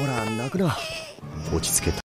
ほら泣くな。落ち着けた